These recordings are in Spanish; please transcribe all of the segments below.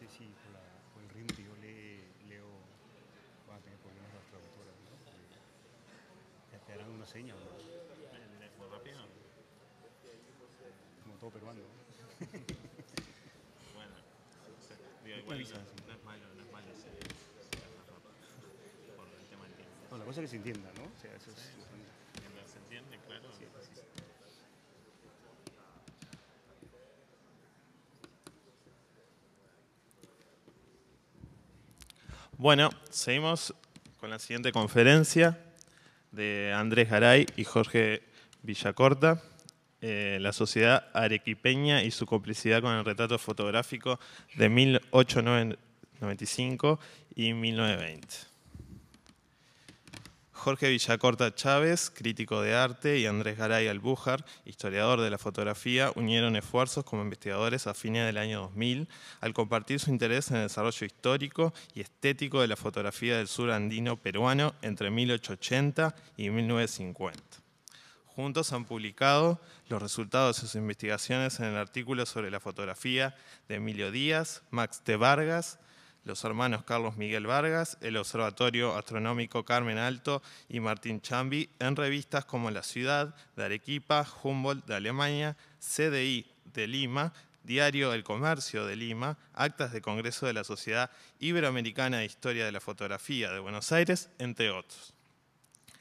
sé si por, la, por el ritmo que yo le, leo van a tener problemas las traductoras, ¿no? Te harán una seña, ¿no? ¿Es muy rápido? como todo peruano. ¿no? Bueno, digo, ¿Qué igual no, no es malo, no es malo rápido. Por el tema del tiempo. No, la cosa es que se entienda, ¿no? O sea, eso es... Mientras se entiende, claro. Sí, sí, sí. Bueno, seguimos con la siguiente conferencia de Andrés Garay y Jorge Villacorta, eh, la sociedad arequipeña y su complicidad con el retrato fotográfico de 1895 y 1920. Jorge Villacorta Chávez, crítico de arte, y Andrés Garay Albújar, historiador de la fotografía, unieron esfuerzos como investigadores a fines del año 2000 al compartir su interés en el desarrollo histórico y estético de la fotografía del sur andino peruano entre 1880 y 1950. Juntos han publicado los resultados de sus investigaciones en el artículo sobre la fotografía de Emilio Díaz, Max de Vargas, los hermanos Carlos Miguel Vargas, el Observatorio Astronómico Carmen Alto y Martín Chambi en revistas como La Ciudad de Arequipa, Humboldt de Alemania, CDI de Lima, Diario del Comercio de Lima, Actas de Congreso de la Sociedad Iberoamericana de Historia de la Fotografía de Buenos Aires, entre otros.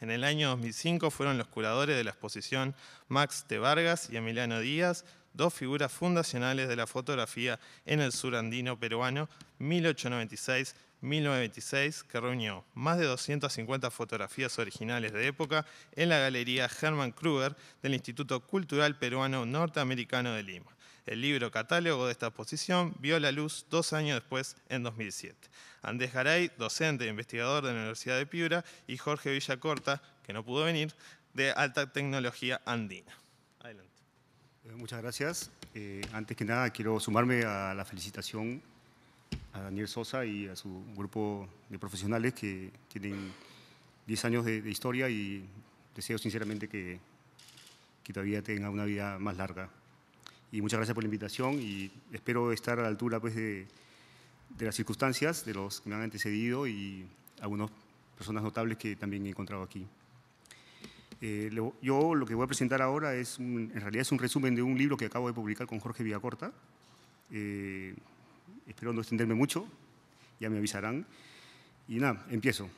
En el año 2005 fueron los curadores de la exposición Max de Vargas y Emiliano Díaz, dos figuras fundacionales de la fotografía en el sur andino peruano 1896-1926, que reunió más de 250 fotografías originales de época en la Galería Hermann Kruger del Instituto Cultural Peruano Norteamericano de Lima. El libro catálogo de esta exposición vio la luz dos años después, en 2007. Andrés Garay, docente e investigador de la Universidad de Piura, y Jorge Villacorta, que no pudo venir, de Alta Tecnología Andina. Eh, Muchas gracias. Eh, antes que nada, quiero sumarme a la felicitación a Daniel Sosa y a su grupo de profesionales que tienen 10 años de, de historia y deseo sinceramente que, que todavía tengan una vida más larga. Y muchas gracias por la invitación y espero estar a la altura pues, de, de las circunstancias, de los que me han antecedido y algunas personas notables que también he encontrado aquí. Eh, yo lo que voy a presentar ahora es, un- en realidad es un resumen de un libro que acabo de publicar con Jorge Villacorta. Eh, espero no extenderme mucho, ya me avisarán. Y nada, empiezo.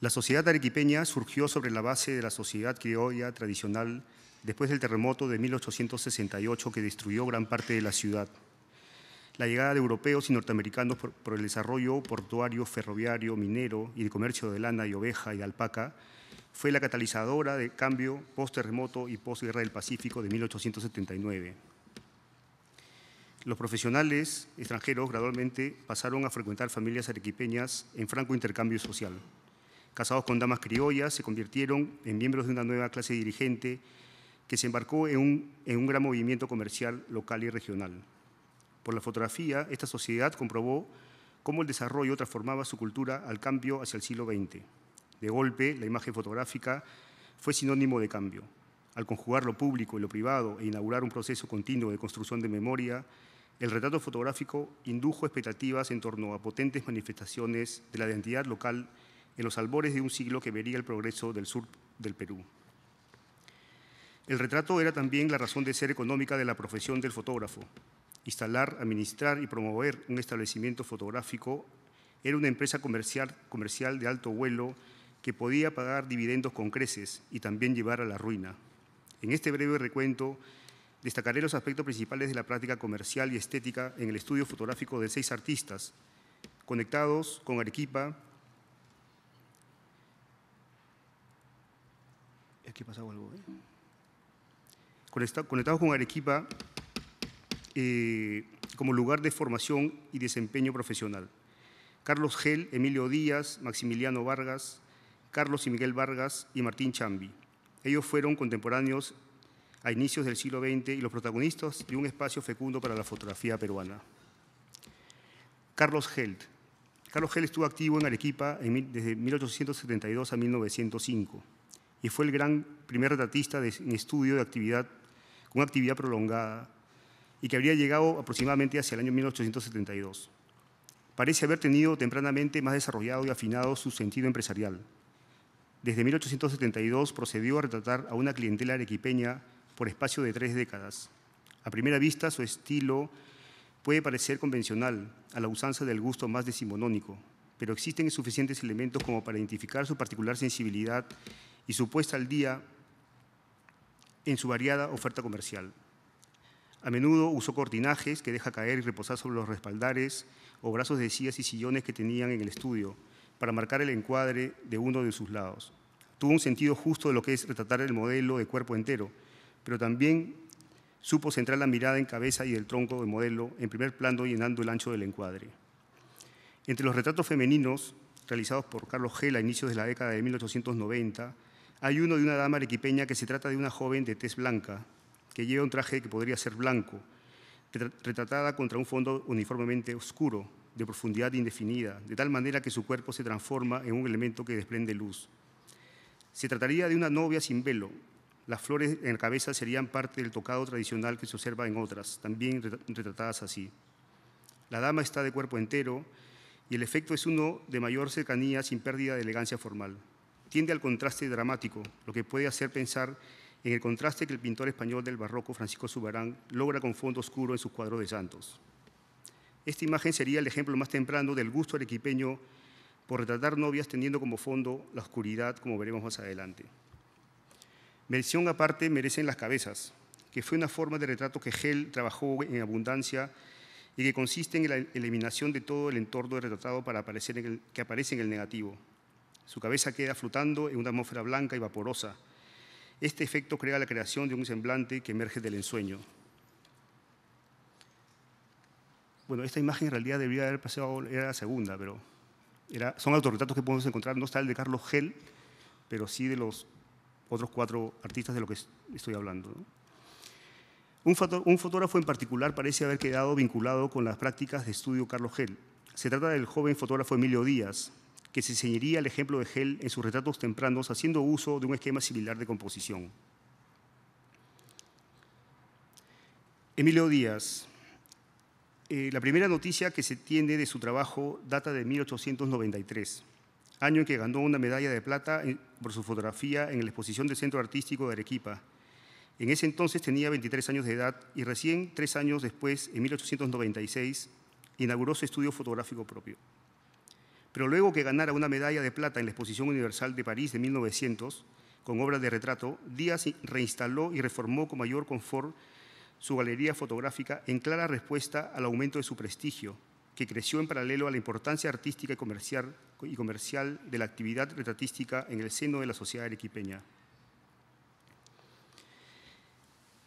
La sociedad arequipeña surgió sobre la base de la sociedad criolla tradicional después del terremoto de 1868 que destruyó gran parte de la ciudad. La llegada de europeos y norteamericanos por, por el desarrollo portuario, ferroviario, minero y de comercio de lana y oveja y alpaca fue la catalizadora de cambio post-terremoto y post-guerra del Pacífico de 1879. Los profesionales extranjeros gradualmente pasaron a frecuentar familias arequipeñas en franco intercambio social. Casados con damas criollas, se convirtieron en miembros de una nueva clase dirigente que se embarcó en un, en un gran movimiento comercial local y regional. Por la fotografía, esta sociedad comprobó cómo el desarrollo transformaba su cultura al cambio hacia el siglo XX. De golpe, la imagen fotográfica fue sinónimo de cambio. Al conjugar lo público y lo privado e inaugurar un proceso continuo de construcción de memoria, el retrato fotográfico indujo expectativas en torno a potentes manifestaciones de la identidad local en los albores de un siglo que vería el progreso del sur del Perú. El retrato era también la razón de ser económica de la profesión del fotógrafo. Instalar, administrar y promover un establecimiento fotográfico era una empresa comercial, comercial de alto vuelo que podía pagar dividendos con creces y también llevar a la ruina. En este breve recuento destacaré los aspectos principales de la práctica comercial y estética en el estudio fotográfico de seis artistas, conectados con Arequipa. Aquí algo, ¿eh? Conecta- Conectados con Arequipa eh, como lugar de formación y desempeño profesional. Carlos Gel, Emilio Díaz, Maximiliano Vargas, Carlos y Miguel Vargas y Martín Chambi. Ellos fueron contemporáneos a inicios del siglo XX y los protagonistas de un espacio fecundo para la fotografía peruana. Carlos Held. Carlos Held estuvo activo en Arequipa desde 1872 a 1905 y fue el gran primer retratista en estudio de actividad, con actividad prolongada y que habría llegado aproximadamente hacia el año 1872. Parece haber tenido tempranamente más desarrollado y afinado su sentido empresarial. Desde 1872 procedió a retratar a una clientela arequipeña por espacio de tres décadas. A primera vista, su estilo puede parecer convencional, a la usanza del gusto más decimonónico, pero existen suficientes elementos como para identificar su particular sensibilidad y su puesta al día en su variada oferta comercial. A menudo usó cortinajes que deja caer y reposar sobre los respaldares o brazos de sillas y sillones que tenían en el estudio para marcar el encuadre de uno de sus lados. Tuvo un sentido justo de lo que es retratar el modelo de cuerpo entero, pero también supo centrar la mirada en cabeza y el tronco del modelo en primer plano llenando el ancho del encuadre. Entre los retratos femeninos realizados por Carlos Gel a inicios de la década de 1890, hay uno de una dama arequipeña que se trata de una joven de tez blanca, que lleva un traje que podría ser blanco, retratada contra un fondo uniformemente oscuro, de profundidad indefinida, de tal manera que su cuerpo se transforma en un elemento que desprende luz. Se trataría de una novia sin velo. Las flores en la cabeza serían parte del tocado tradicional que se observa en otras, también retratadas así. La dama está de cuerpo entero y el efecto es uno de mayor cercanía sin pérdida de elegancia formal. Tiende al contraste dramático, lo que puede hacer pensar en el contraste que el pintor español del barroco Francisco Subarán logra con fondo oscuro en sus cuadros de santos. Esta imagen sería el ejemplo más temprano del gusto arequipeño por retratar novias teniendo como fondo la oscuridad, como veremos más adelante. Mención aparte merecen las cabezas, que fue una forma de retrato que Gell trabajó en abundancia y que consiste en la eliminación de todo el entorno retratado para que aparece en el negativo. Su cabeza queda flotando en una atmósfera blanca y vaporosa. Este efecto crea la creación de un semblante que emerge del ensueño. Bueno, esta imagen en realidad debería haber pasado, era la segunda, pero era, son autorretratos que podemos encontrar, no está el de Carlos Gel, pero sí de los otros cuatro artistas de lo que estoy hablando. Un, fotógrafo en particular parece haber quedado vinculado con las prácticas de estudio Carlos Gel. Se trata del joven fotógrafo Emilio Díaz, que se enseñaría el ejemplo de Gel en sus retratos tempranos haciendo uso de un esquema similar de composición. Emilio Díaz. Eh, la primera noticia que se tiene de su trabajo data de 1893, año en que ganó una medalla de plata por su fotografía en la exposición del Centro Artístico de Arequipa, en ese entonces tenía 23 años de edad y recién tres años después, en 1896, inauguró su estudio fotográfico propio. Pero luego que ganara una medalla de plata en la Exposición Universal de París de 1900, con obras de retrato, Díaz reinstaló y reformó con mayor confort su galería fotográfica en clara respuesta al aumento de su prestigio, que creció en paralelo a la importancia artística y comercial, de la actividad retratística en el seno de la sociedad arequipeña.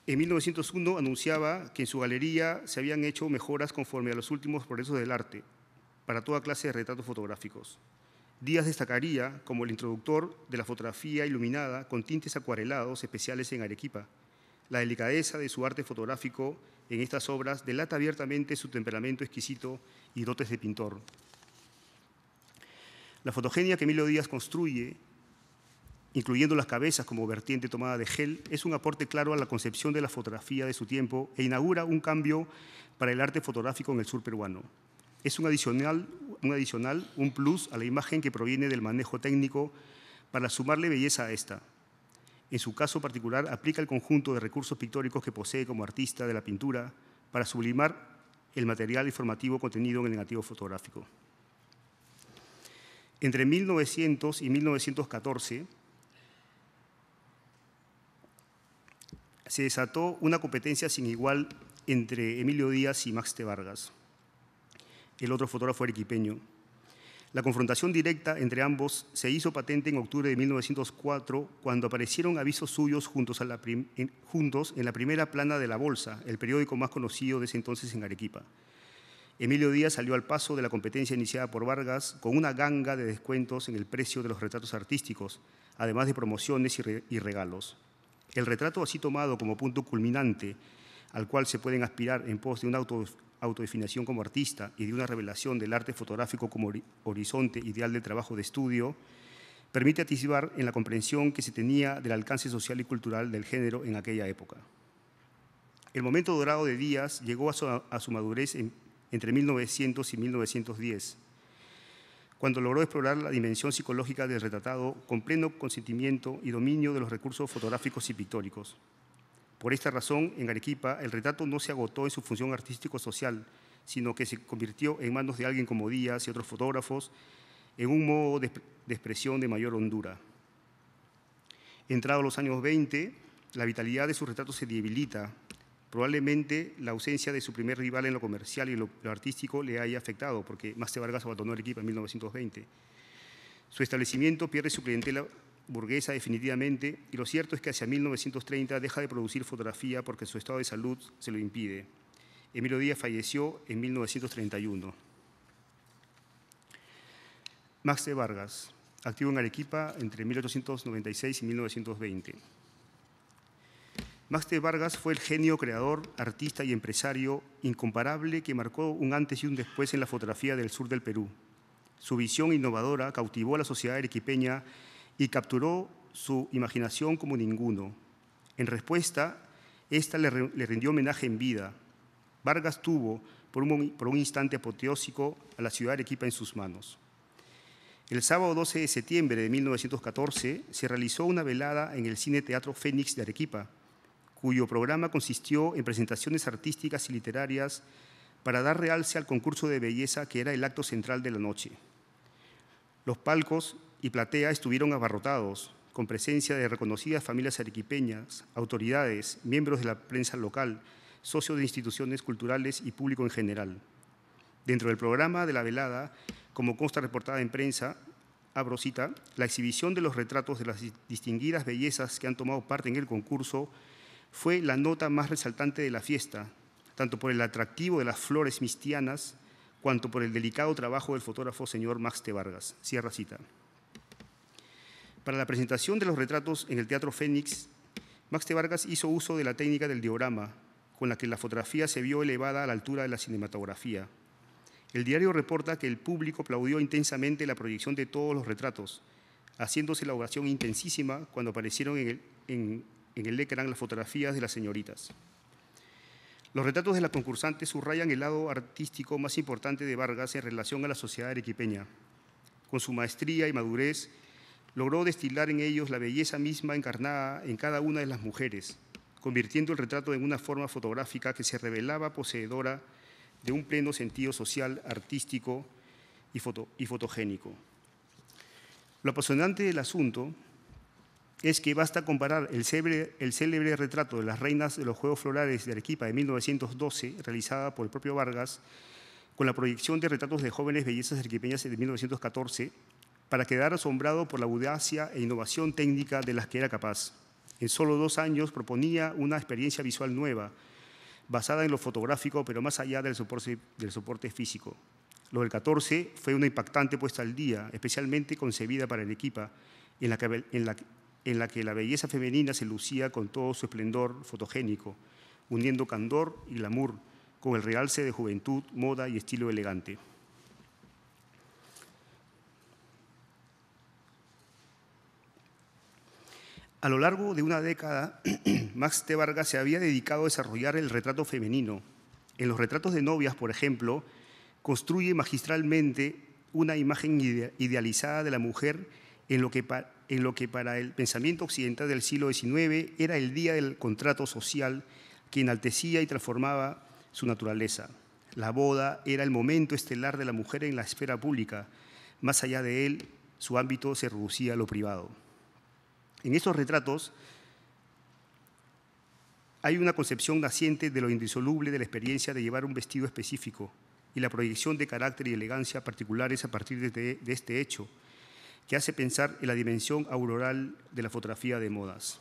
En 1901 anunciaba que en su galería se habían hecho mejoras conforme a los últimos progresos del arte para toda clase de retratos fotográficos. Díaz destacaría como el introductor de la fotografía iluminada con tintes acuarelados especiales en Arequipa. La delicadeza de su arte fotográfico en estas obras delata abiertamente su temperamento exquisito y dotes de pintor. La fotogenia que Emilio Díaz construye incluyendo las cabezas como vertiente tomada de gel, es un aporte claro a la concepción de la fotografía de su tiempo e inaugura un cambio para el arte fotográfico en el sur peruano. Es un adicional, un adicional, un plus a la imagen que proviene del manejo técnico para sumarle belleza a esta. En su caso particular, aplica el conjunto de recursos pictóricos que posee como artista de la pintura para sublimar el material informativo contenido en el negativo fotográfico. Entre 1900 y 1914, se desató una competencia sin igual entre Emilio Díaz y Max de Vargas, el otro fotógrafo arequipeño. La confrontación directa entre ambos se hizo patente en octubre de 1904 cuando aparecieron avisos suyos juntos, en, la primera plana de La Bolsa, el periódico más conocido de ese entonces en Arequipa. Emilio Díaz salió al paso de la competencia iniciada por Vargas con una ganga de descuentos en el precio de los retratos artísticos, además de promociones y regalos. El retrato así tomado como punto culminante al cual se pueden aspirar en pos de una autodefinición como artista y de una revelación del arte fotográfico como horizonte ideal del trabajo de estudio, permite atisbar en la comprensión que se tenía del alcance social y cultural del género en aquella época. El momento dorado de Díaz llegó a su, madurez entre 1900 y 1910, cuando logró explorar la dimensión psicológica del retratado con pleno consentimiento y dominio de los recursos fotográficos y pictóricos. Por esta razón, en Arequipa, el retrato no se agotó en su función artístico-social, sino que se convirtió en manos de alguien como Díaz y otros fotógrafos en un modo de, expresión de mayor hondura. Entrado los años 20, la vitalidad de su retrato se debilita. Probablemente la ausencia de su primer rival en lo comercial y lo, artístico le haya afectado, porque Máster Vargas abandonó Arequipa en 1920. Su establecimiento pierde su clientela burguesa definitivamente y lo cierto es que hacia 1930 deja de producir fotografía porque su estado de salud se lo impide. Emilio Díaz falleció en 1931. Max de Vargas, activo en Arequipa entre 1896 y 1920. Max de Vargas fue el genio creador, artista y empresario incomparable que marcó un antes y un después en la fotografía del sur del Perú. Su visión innovadora cautivó a la sociedad arequipeña y capturó su imaginación como ninguno. En respuesta, esta le, rindió homenaje en vida, Vargas tuvo por un, instante apoteósico a la ciudad de Arequipa en sus manos. El sábado 12 de septiembre de 1914 se realizó una velada en el Cine Teatro Fénix de Arequipa, cuyo programa consistió en presentaciones artísticas y literarias para dar realce al concurso de belleza que era el acto central de la noche. Los palcos y platea estuvieron abarrotados, con presencia de reconocidas familias arequipeñas, autoridades, miembros de la prensa local, socio de instituciones culturales y público en general. Dentro del programa de la velada, como consta reportada en prensa, abro cita, la exhibición de los retratos de las distinguidas bellezas que han tomado parte en el concurso fue la nota más resaltante de la fiesta, tanto por el atractivo de las flores mistianas, cuanto por el delicado trabajo del fotógrafo señor Max T. Vargas. Cierra cita. Para la presentación de los retratos en el Teatro Fénix, Max T. Vargas hizo uso de la técnica del diorama, con la que la fotografía se vio elevada a la altura de la cinematografía. El diario reporta que el público aplaudió intensamente la proyección de todos los retratos, haciéndose la ovación intensísima cuando aparecieron en el, en, ecran las fotografías de las señoritas. Los retratos de las concursantes subrayan el lado artístico más importante de Vargas en relación a la sociedad arequipeña. Con su maestría y madurez, logró destilar en ellos la belleza misma encarnada en cada una de las mujeres, convirtiendo el retrato en una forma fotográfica que se revelaba poseedora de un pleno sentido social, artístico y, fotogénico. Lo apasionante del asunto es que basta comparar el célebre, el célebre, retrato de las reinas de los Juegos Florales de Arequipa de 1912, realizada por el propio Vargas, con la proyección de retratos de jóvenes bellezas arequipeñas de 1914, para quedar asombrado por la audacia e innovación técnica de las que era capaz. En solo dos años proponía una experiencia visual nueva, basada en lo fotográfico, pero más allá del soporte, físico. Lo del 14 fue una impactante puesta al día, especialmente concebida para el la, en la que la belleza femenina se lucía con todo su esplendor fotogénico, uniendo candor y glamour con el realce de juventud, moda y estilo elegante. A lo largo de una década, Max T. Vargas se había dedicado a desarrollar el retrato femenino. En los retratos de novias, por ejemplo, construye magistralmente una imagen idealizada de la mujer en lo, que en lo que para el pensamiento occidental del siglo XIX era el día del contrato social que enaltecía y transformaba su naturaleza. La boda era el momento estelar de la mujer en la esfera pública. Más allá de él, su ámbito se reducía a lo privado. En estos retratos hay una concepción naciente de lo indisoluble de la experiencia de llevar un vestido específico y la proyección de carácter y elegancia particulares a partir de, este hecho, que hace pensar en la dimensión auroral de la fotografía de modas.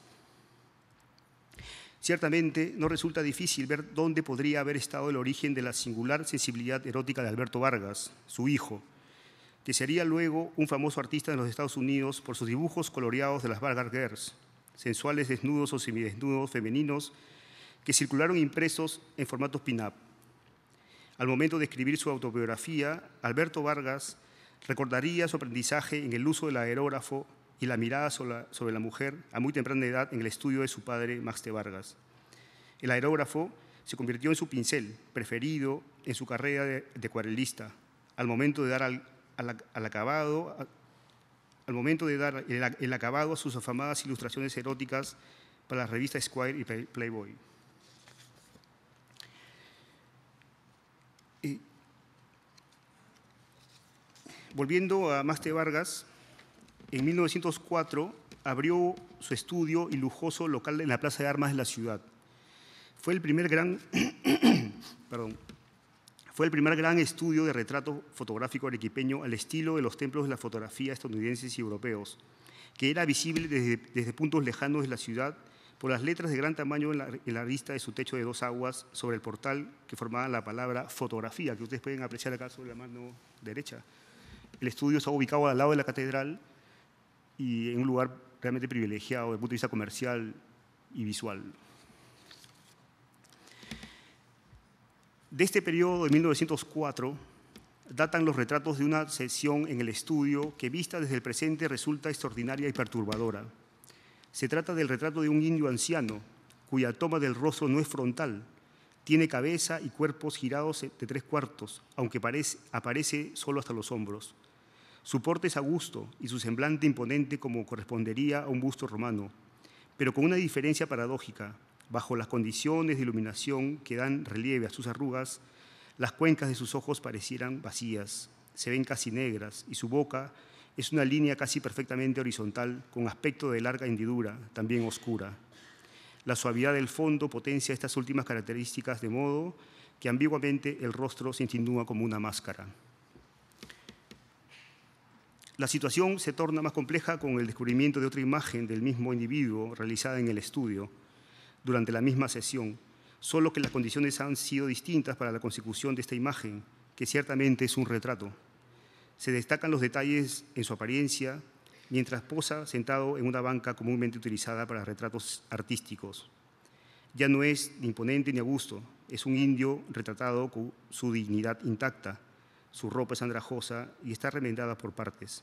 Ciertamente no resulta difícil ver dónde podría haber estado el origen de la singular sensibilidad erótica de Alberto Vargas, su hijo, que sería luego un famoso artista en los Estados Unidos por sus dibujos coloreados de las Vargas Girls, sensuales desnudos o semidesnudos femeninos que circularon impresos en formatos pin-up. Al momento de escribir su autobiografía, Alberto Vargas recordaría su aprendizaje en el uso del aerógrafo y la mirada sobre la, mujer a muy temprana edad en el estudio de su padre, Max de Vargas. El aerógrafo se convirtió en su pincel preferido en su carrera de, acuarelista. Al momento de dar al, acabado, al momento de dar el, acabado a sus afamadas ilustraciones eróticas para la revista Squire y Playboy. volviendo a Maste Vargas, en 1904 abrió su estudio y lujoso local en la Plaza de Armas de la ciudad. Fue el primer gran, fue el primer gran estudio de retrato fotográfico arequipeño al estilo de los templos de la fotografía estadounidenses y europeos, que era visible desde, puntos lejanos de la ciudad por las letras de gran tamaño en la, en la, vista de su techo de dos aguas sobre el portal que formaba la palabra fotografía, que ustedes pueden apreciar acá sobre la mano derecha. El estudio está ubicado al lado de la catedral y en un lugar realmente privilegiado desde el punto de vista comercial y visual. De este periodo de 1904 datan los retratos de una sesión en el estudio que vista desde el presente resulta extraordinaria y perturbadora. Se trata del retrato de un indio anciano cuya toma del rostro no es frontal, tiene cabeza y cuerpos girados de tres cuartos, aunque aparece solo hasta los hombros. Su porte es augusto y su semblante imponente como correspondería a un busto romano, pero con una diferencia paradójica. Bajo las condiciones de iluminación que dan relieve a sus arrugas, las cuencas de sus ojos parecieran vacías, se ven casi negras y su boca es una línea casi perfectamente horizontal con aspecto de larga hendidura, también oscura. La suavidad del fondo potencia estas últimas características de modo que ambiguamente el rostro se insinúa como una máscara. La situación se torna más compleja con el descubrimiento de otra imagen del mismo individuo realizada en el estudio durante la misma sesión, solo que las condiciones han sido distintas para la consecución de esta imagen, que ciertamente es un retrato. Se destacan los detalles en su apariencia, mientras posa sentado en una banca comúnmente utilizada para retratos artísticos. Ya no es ni imponente ni a gusto, es un indio retratado con su dignidad intacta, su ropa es andrajosa y está remendada por partes.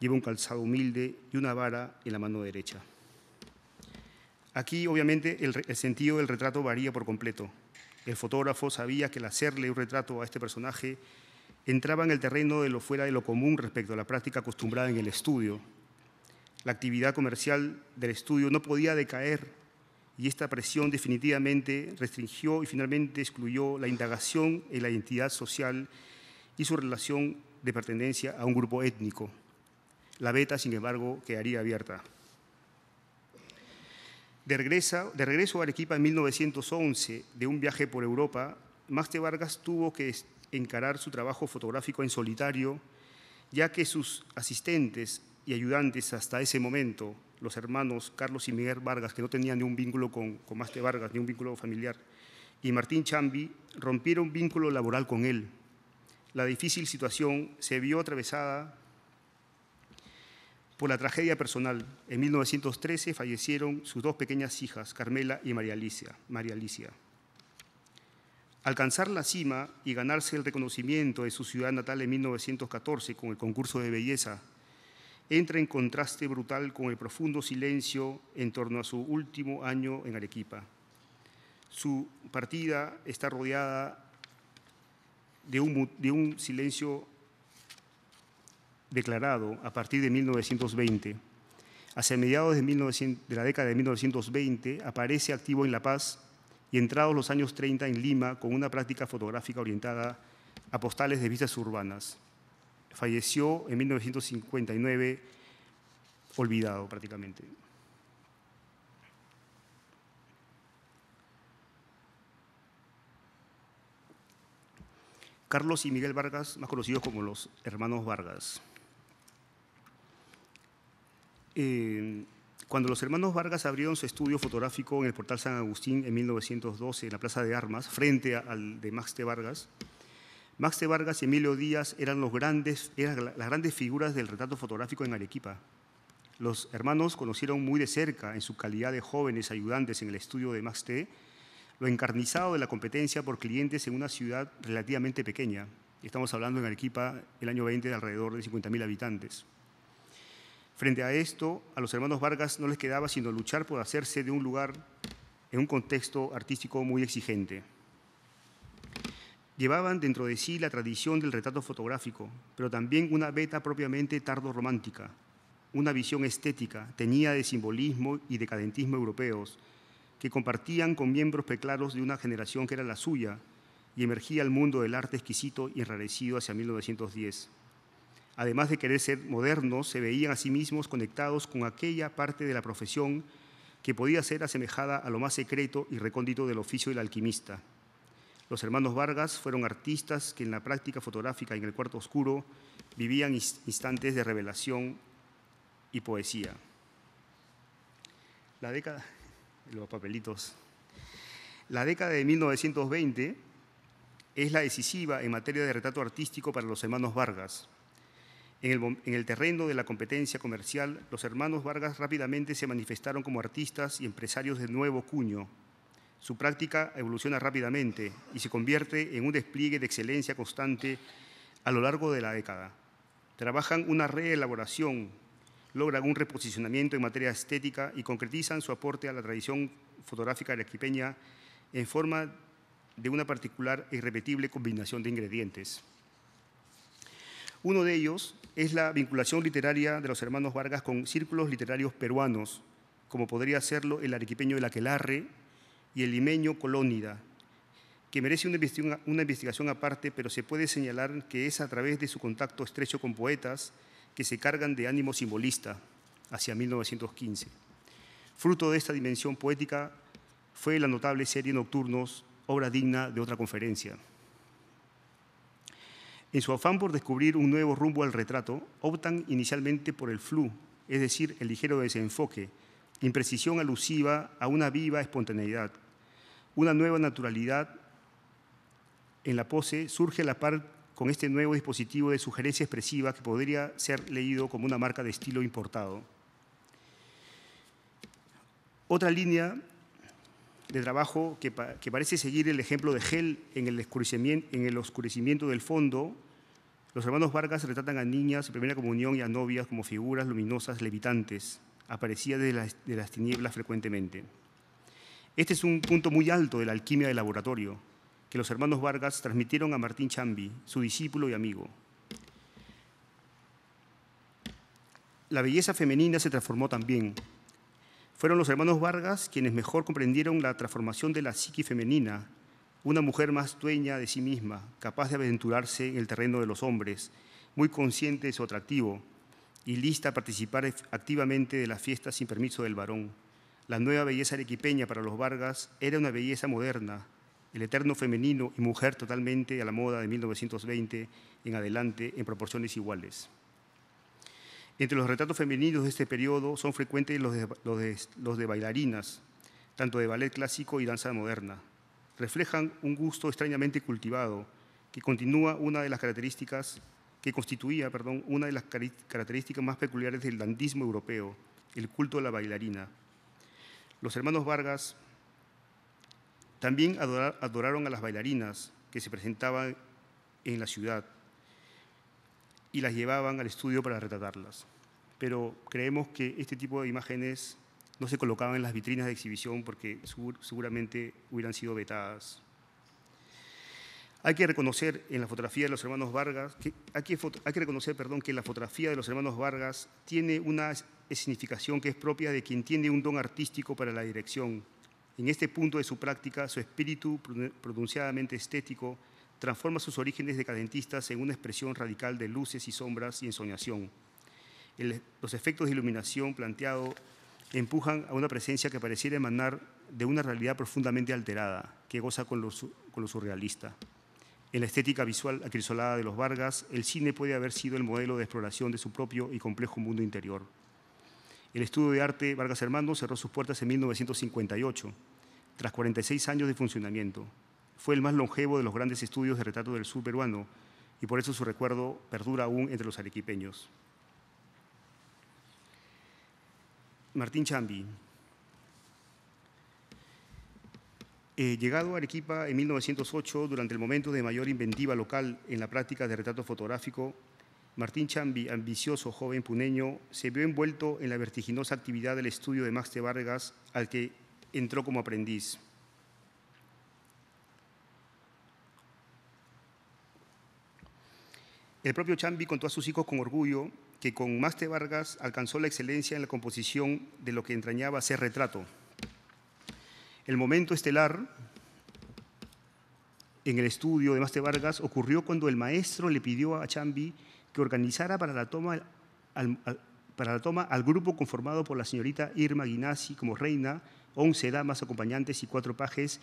Lleva un calzado humilde y una vara en la mano derecha. Aquí, obviamente, el, sentido del retrato varía por completo. El fotógrafo sabía que el hacerle un retrato a este personaje entraba en el terreno de lo fuera de lo común respecto a la práctica acostumbrada en el estudio. La actividad comercial del estudio no podía decaer y esta presión definitivamente restringió y finalmente excluyó la indagación en la identidad social y su relación de pertenencia a un grupo étnico. La beta, sin embargo, quedaría abierta. De regreso, de regreso a Arequipa en 1911, de un viaje por Europa, Maxte Vargas tuvo que encarar su trabajo fotográfico en solitario, ya que sus asistentes y ayudantes hasta ese momento, los hermanos Carlos y Miguel Vargas, que no tenían ni un vínculo con, con Maxte Vargas, ni un vínculo familiar, y Martín Chambi, rompieron vínculo laboral con él. La difícil situación se vio atravesada por la tragedia personal. En 1913 fallecieron sus dos pequeñas hijas, Carmela y María Alicia. María Alicia. Alcanzar la cima y ganarse el reconocimiento de su ciudad natal en 1914 con el concurso de belleza entra en contraste brutal con el profundo silencio en torno a su último año en Arequipa. Su partida está rodeada de un, silencio declarado a partir de 1920. Hacia mediados de, la década de 1920 aparece activo en La Paz y entrados los años 30 en Lima con una práctica fotográfica orientada a postales de vistas urbanas. Falleció en 1959 olvidado prácticamente. Carlos y Miguel Vargas, más conocidos como los hermanos Vargas. Eh, cuando los hermanos Vargas abrieron su estudio fotográfico en el portal San Agustín en 1912, en la Plaza de Armas, frente al de Max T. Vargas, Max T. Vargas y Emilio Díaz eran, los grandes, eran las grandes figuras del retrato fotográfico en Arequipa. Los hermanos conocieron muy de cerca, en su calidad de jóvenes ayudantes en el estudio de Max T., lo encarnizado de la competencia por clientes en una ciudad relativamente pequeña. Estamos hablando en Arequipa el año 20 de alrededor de 50.000 habitantes. Frente a esto, a los hermanos Vargas no les quedaba sino luchar por hacerse de un lugar en un contexto artístico muy exigente. Llevaban dentro de sí la tradición del retrato fotográfico, pero también una beta propiamente tardo-romántica, una visión estética teñida de simbolismo y decadentismo europeos, que compartían con miembros preclaros de una generación que era la suya y emergía al mundo del arte exquisito y enrarecido hacia 1910. Además de querer ser modernos, se veían a sí mismos conectados con aquella parte de la profesión que podía ser asemejada a lo más secreto y recóndito del oficio del alquimista. Los hermanos Vargas fueron artistas que en la práctica fotográfica en el cuarto oscuro vivían instantes de revelación y poesía. La década, los papelitos. La década de 1920 es la decisiva en materia de retrato artístico para los hermanos Vargas. En el, terreno de la competencia comercial, los hermanos Vargas rápidamente se manifestaron como artistas y empresarios de nuevo cuño. Su práctica evoluciona rápidamente y se convierte en un despliegue de excelencia constante a lo largo de la década. Trabajan una reelaboración, logran un reposicionamiento en materia estética y concretizan su aporte a la tradición fotográfica arequipeña en forma de una particular e irrepetible combinación de ingredientes. Uno de ellos es la vinculación literaria de los hermanos Vargas con círculos literarios peruanos, como podría serlo el arequipeño El Aquelarre y el limeño Colónida, que merece una investigación aparte, pero se puede señalar que es a través de su contacto estrecho con poetas que se cargan de ánimo simbolista hacia 1915. Fruto de esta dimensión poética fue la notable serie Nocturnos, obra digna de otra conferencia. En su afán por descubrir un nuevo rumbo al retrato, optan inicialmente por el flu, es decir, el ligero desenfoque, imprecisión alusiva a una viva espontaneidad. Una nueva naturalidad en la pose surge a la par con este nuevo dispositivo de sugerencia expresiva que podría ser leído como una marca de estilo importado. Otra línea de trabajo que, parece seguir el ejemplo de Gel en el, en el oscurecimiento del fondo, los hermanos Vargas retratan a niñas en primera comunión y a novias como figuras luminosas levitantes, aparecidas de las, de las tinieblas frecuentemente. Este es un punto muy alto de la alquimia del laboratorio, que los hermanos Vargas transmitieron a Martín Chambi, su discípulo y amigo. La belleza femenina se transformó también, fueron los hermanos Vargas quienes mejor comprendieron la transformación de la psique femenina, una mujer más dueña de sí misma, capaz de aventurarse en el terreno de los hombres, muy consciente de su atractivo y lista a participar activamente de la fiesta sin permiso del varón. La nueva belleza arequipeña para los Vargas era una belleza moderna, el eterno femenino y mujer totalmente a la moda de 1920 en adelante en proporciones iguales. Entre los retratos femeninos de este periodo son frecuentes los de, bailarinas, tanto de ballet clásico y danza moderna. Reflejan un gusto extrañamente cultivado que continúa una de las características que constituía, perdón, una de las características más peculiares del dandismo europeo, el culto a la bailarina. Los hermanos Vargas también adoraron a las bailarinas que se presentaban en la ciudad y las llevaban al estudio para retratarlas. Pero creemos que este tipo de imágenes no se colocaban en las vitrinas de exhibición porque seguramente hubieran sido vetadas. Hay que reconocer en la fotografía de los hermanos Vargas, que, hay, que, reconocer perdón, que la fotografía de los hermanos Vargas tiene una significación que es propia de quien tiene un don artístico para la dirección. En este punto de su práctica, su espíritu pronunciadamente estético transforma sus orígenes decadentistas en una expresión radical de luces y sombras y ensoñación. los efectos de iluminación planteados empujan a una presencia que pareciera emanar de una realidad profundamente alterada, que goza con lo, con lo surrealista. En la estética visual acrisolada de los Vargas, el cine puede haber sido el modelo de exploración de su propio y complejo mundo interior. El estudio de arte Vargas Hermanos cerró sus puertas en 1958, tras 46 años de funcionamiento. Fue el más longevo de los grandes estudios de retrato del sur peruano y por eso su recuerdo perdura aún entre los arequipeños. Martín Chambi. Eh, llegado a Arequipa en 1908, durante el momento de mayor inventiva local en la práctica de retrato fotográfico, Martín Chambi, ambicioso joven puneño, se vio envuelto en la vertiginosa actividad del estudio de Max de Vargas, al que entró como aprendiz. El propio Chambi contó a sus hijos con orgullo que con Maste Vargas alcanzó la excelencia en la composición de lo que entrañaba ser retrato. El momento estelar en el estudio de Maste Vargas ocurrió cuando el maestro le pidió a Chambi que organizara para la toma al, para la toma al grupo conformado por la señorita Irma Guinassi como reina, 11 damas acompañantes y cuatro pajes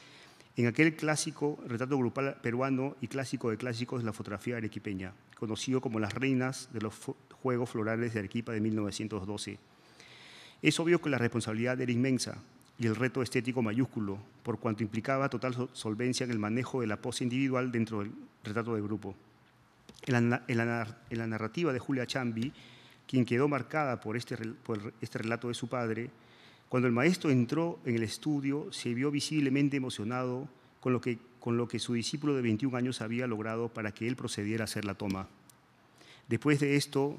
en aquel clásico retrato grupal peruano y clásico de clásicos de la fotografía arequipeña, conocido como las reinas de los Juegos Florales de Arequipa de 1912. Es obvio que la responsabilidad era inmensa y el reto estético mayúsculo, por cuanto implicaba total solvencia en el manejo de la pose individual dentro del retrato de grupo. En la, narrativa de Julia Chambi, quien quedó marcada este, por este relato de su padre, cuando el maestro entró en el estudio, se vio visiblemente emocionado con lo que, su discípulo de 21 años había logrado para que él procediera a hacer la toma. Después de esto,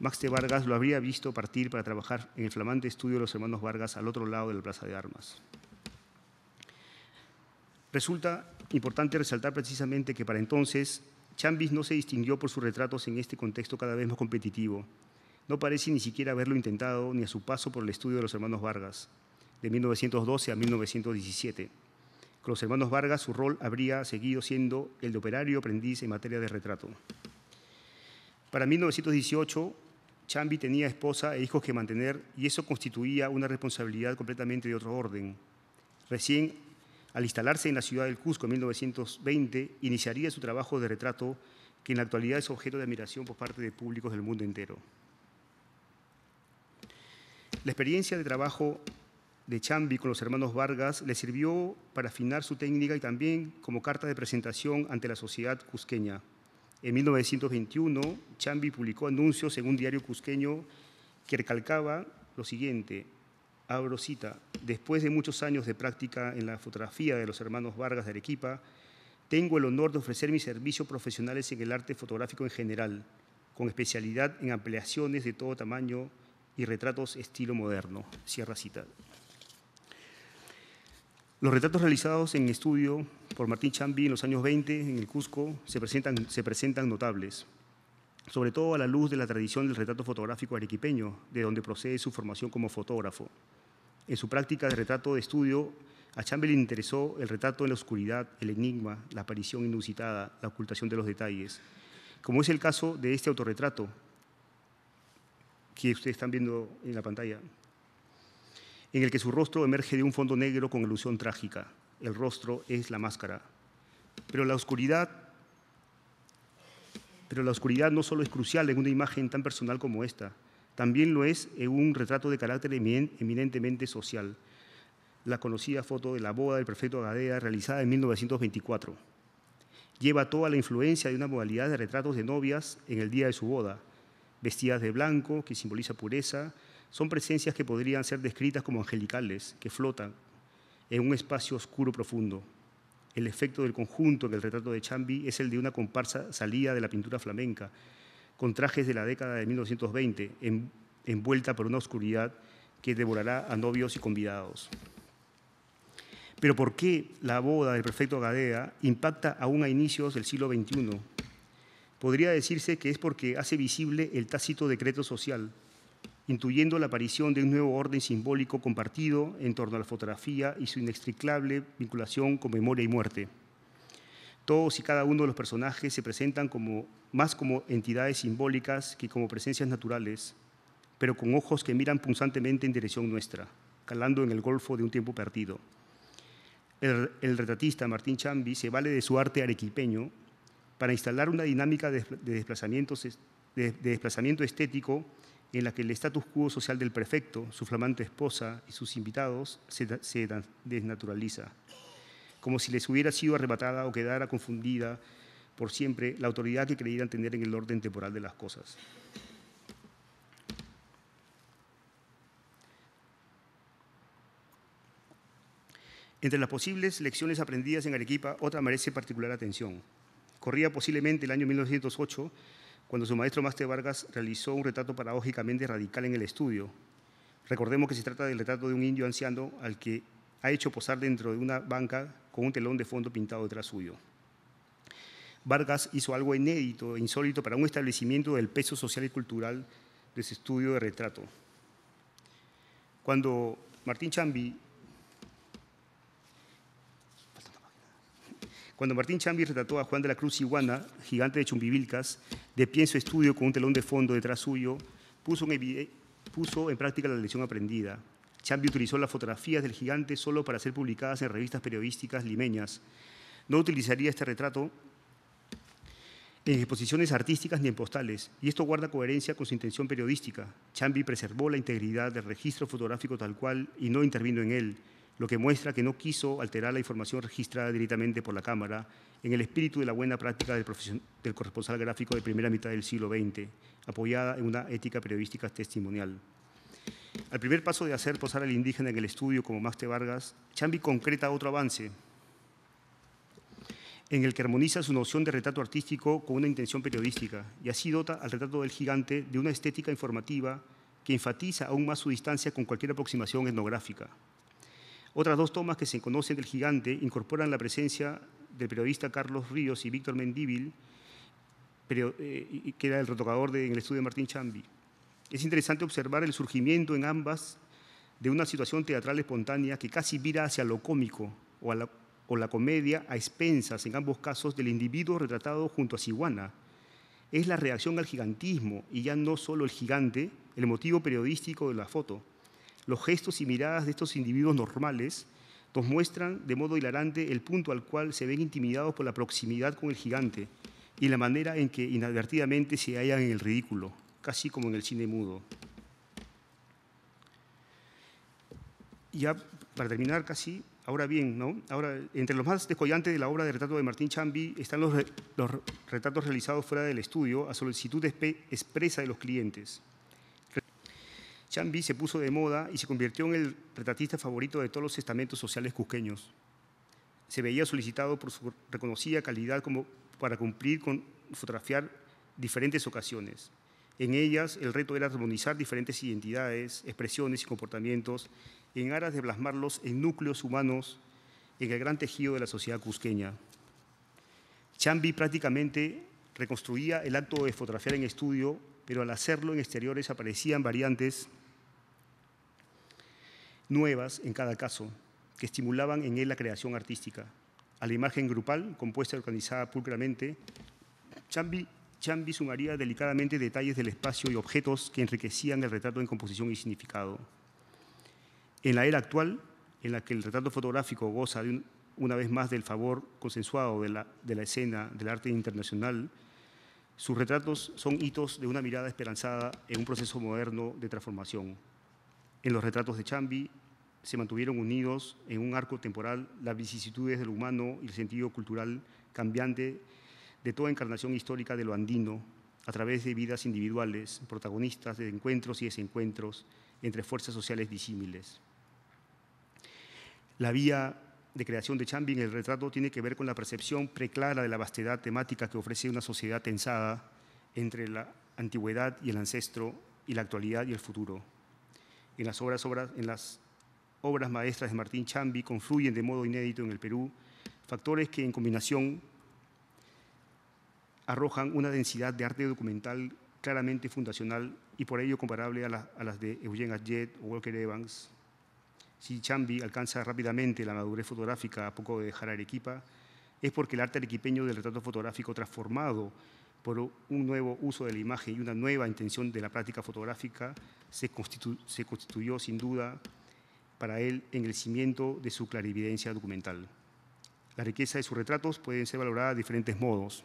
Max de Vargas lo habría visto partir para trabajar en el flamante estudio de los hermanos Vargas al otro lado de la Plaza de Armas. Resulta importante resaltar precisamente que para entonces Chambis no se distinguió por sus retratos en este contexto cada vez más competitivo, no parece ni siquiera haberlo intentado ni a su paso por el estudio de los hermanos Vargas, de 1912 a 1917. Los hermanos Vargas su rol habría seguido siendo el de operario aprendiz en materia de retrato. Para 1918, Chambi tenía esposa e hijos que mantener y eso constituía una responsabilidad completamente de otro orden. Recién, al instalarse en la ciudad del Cusco en 1920, iniciaría su trabajo de retrato que en la actualidad es objeto de admiración por parte de públicos del mundo entero. La experiencia de trabajo de Chambi con los hermanos Vargas le sirvió para afinar su técnica y también como carta de presentación ante la sociedad cusqueña. En 1921, Chambi publicó anuncios en un diario cusqueño que recalcaba lo siguiente, abro cita, después de muchos años de práctica en la fotografía de los hermanos Vargas de Arequipa, tengo el honor de ofrecer mis servicios profesionales en el arte fotográfico en general, con especialidad en ampliaciones de todo tamaño, y retratos estilo moderno. Cierra cita. Los retratos realizados en estudio por Martín Chambi en los años 20 en el Cusco se presentan, se presentan notables, sobre todo a la luz de la tradición del retrato fotográfico arequipeño, de donde procede su formación como fotógrafo. En su práctica de retrato de estudio, a Chambi le interesó el retrato en la oscuridad, el enigma, la aparición inusitada, la ocultación de los detalles, como es el caso de este autorretrato, que ustedes están viendo en la pantalla, en el que su rostro emerge de un fondo negro con ilusión trágica. El rostro es la máscara. Pero la oscuridad, pero la oscuridad no solo es crucial en una imagen tan personal como esta, también lo es en un retrato de carácter eminentemente social. La conocida foto de la boda del prefecto Gadea realizada en 1924 lleva toda la influencia de una modalidad de retratos de novias en el día de su boda, vestidas de blanco, que simboliza pureza, son presencias que podrían ser descritas como angelicales, que flotan en un espacio oscuro profundo. El efecto del conjunto en el retrato de Chambi es el de una comparsa salida de la pintura flamenca, con trajes de la década de 1920, envuelta por una oscuridad que devorará a novios y convidados. Pero ¿por qué la boda del prefecto Gadea impacta aún a inicios del siglo XXI podría decirse que es porque hace visible el tácito decreto social, intuyendo la aparición de un nuevo orden simbólico compartido en torno a la fotografía y su inextricable vinculación con memoria y muerte. Todos y cada uno de los personajes se presentan como, más como entidades simbólicas que como presencias naturales, pero con ojos que miran punzantemente en dirección nuestra, calando en el golfo de un tiempo perdido. El, retratista Martín Chambi se vale de su arte arequipeño para instalar una dinámica de, desplazamiento, de, desplazamiento estético en la que el status quo social del prefecto, su flamante esposa y sus invitados se, se desnaturaliza, como si les hubiera sido arrebatada o quedara confundida por siempre la autoridad que creían tener en el orden temporal de las cosas. Entre las posibles lecciones aprendidas en Arequipa, otra merece particular atención. Corría posiblemente el año 1908, cuando su maestro Master Vargas realizó un retrato paradójicamente radical en el estudio. Recordemos que se trata del retrato de un indio anciano al que, ha hecho posar dentro de una banca con un telón de fondo pintado detrás suyo. Vargas hizo algo inédito e insólito para un establecimiento del peso social y cultural de su estudio de retrato. Cuando Martín Chambi Cuando Martín Chambi retrató a Juan de la Cruz Iguana, gigante de Chumbivilcas, de pie en su estudio con un telón de fondo detrás suyo, puso en, puso en práctica la lección aprendida. Chambi utilizó las fotografías del gigante solo para ser publicadas en revistas periodísticas limeñas. No utilizaría este retrato en exposiciones artísticas ni en postales, y esto guarda coherencia con su intención periodística. Chambi preservó la integridad del registro fotográfico tal cual y no intervino en él, lo que muestra que no quiso alterar la información registrada directamente por la Cámara en el espíritu de la buena práctica del, corresponsal gráfico de primera mitad del siglo XX, apoyada en una ética periodística testimonial. Al primer paso de hacer posar al indígena en el estudio como Maxte Vargas, Chambi concreta otro avance, en el que armoniza su noción de retrato artístico con una intención periodística y así dota al retrato del gigante de una estética informativa que enfatiza aún más su distancia con cualquier aproximación etnográfica. Otras dos tomas que se conocen del gigante incorporan la presencia del periodista Carlos Ríos y Víctor Mendíbil, eh, que era el retocador en el estudio de Martín Chambi. Es interesante observar el surgimiento en ambas de una situación teatral espontánea que casi vira hacia lo cómico o la o la comedia a expensas, en ambos casos, del individuo retratado junto a Siguana. Es la reacción al gigantismo y ya no solo el gigante, el motivo periodístico de la foto. Los gestos y miradas de estos individuos normales nos muestran de modo hilarante el punto al cual se ven intimidados por la proximidad con el gigante y la manera en que inadvertidamente se hallan en el ridículo, casi como en el cine mudo. Ya para terminar casi, Ahora bien, ¿no? Ahora, entre los más descollantes de la obra de retrato de Martín Chambi están los, retratos realizados fuera del estudio a solicitud expresa de los clientes. Chambi se puso de moda y se convirtió en el retratista favorito de todos los estamentos sociales cusqueños. Se veía solicitado por su reconocida calidad como para cumplir con fotografiar diferentes ocasiones. En ellas, el reto era armonizar diferentes identidades, expresiones y comportamientos en aras de plasmarlos en núcleos humanos en el gran tejido de la sociedad cusqueña. Chambi prácticamente reconstruía el acto de fotografiar en estudio, pero al hacerlo en exteriores aparecían variantes nuevas en cada caso, que estimulaban en él la creación artística. A la imagen grupal, compuesta y organizada pulcramente, Chambi, Chambi sumaría delicadamente detalles del espacio y objetos que enriquecían el retrato en composición y significado. En la era actual, en la que el retrato fotográfico goza de una vez más del favor consensuado de la, de la escena del arte internacional, sus retratos son hitos de una mirada esperanzada en un proceso moderno de transformación. En los retratos de Chambi se mantuvieron unidos en un arco temporal las vicisitudes del humano y el sentido cultural cambiante de toda encarnación histórica de lo andino a través de vidas individuales, protagonistas de encuentros y desencuentros entre fuerzas sociales disímiles. La vía de creación de Chambi en el retrato tiene que ver con la percepción preclara de la vastedad temática que ofrece una sociedad tensada entre la antigüedad y el ancestro y la actualidad y el futuro. En las obras, en las obras maestras de Martín Chambi confluyen de modo inédito en el Perú factores que en combinación arrojan una densidad de arte documental claramente fundacional y por ello comparable a, a las de Eugene Adjet o Walker Evans, si Chambi alcanza rápidamente la madurez fotográfica a poco de dejar Arequipa, es porque el arte arequipeño del retrato fotográfico transformado por un nuevo uso de la imagen y una nueva intención de la práctica fotográfica se, constituyó sin duda para él en el cimiento de su clarividencia documental. La riqueza de sus retratos puede ser valorada de diferentes modos,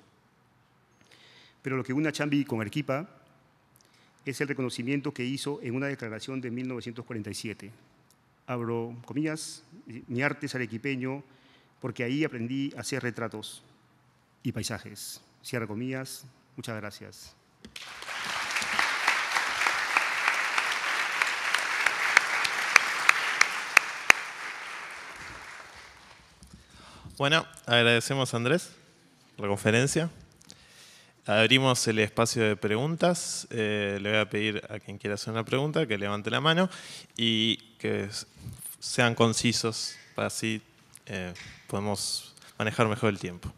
pero lo que une a Chambi con Arequipa es el reconocimiento que hizo en una declaración de 1947 abro comillas, mi arte es arequipeño porque ahí aprendí a hacer retratos y paisajes. Cierra comillas, muchas gracias. Bueno, agradecemos a Andrés la conferencia. Abrimos el espacio de preguntas. Eh, le voy a pedir a quien quiera hacer una pregunta que levante la mano y que sean concisos así eh, podemos manejar mejor el tiempo.